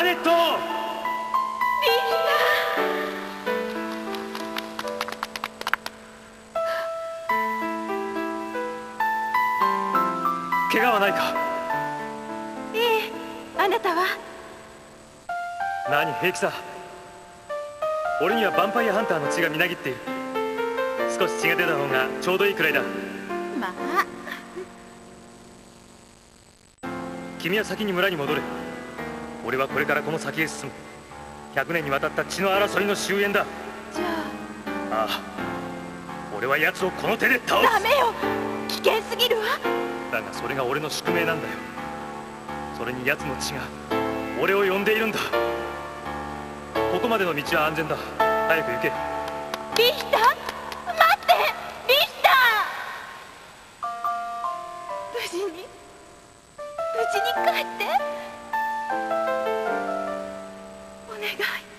アネット。ビ怪我はないか？ーいえあなたは？何平気さ？俺にはヴァンパイアハンターの血がみなぎっている。少し血が出た方がちょうどいいくらいだ。まあ。君は先に村に戻れ俺はこれからこの先へ進む。100年にわたった血の争いの終焉だ。じゃあ。あ俺は奴をこの手で倒あダメよ。危険すぎるわ。すだがそれが俺の宿命なんだよ。それに奴の血が俺を呼んでいるんだ。ここまでの道は安全だ。早く行け。ビヒタ待って。ビヒタ無事に？無事に帰って？お願い。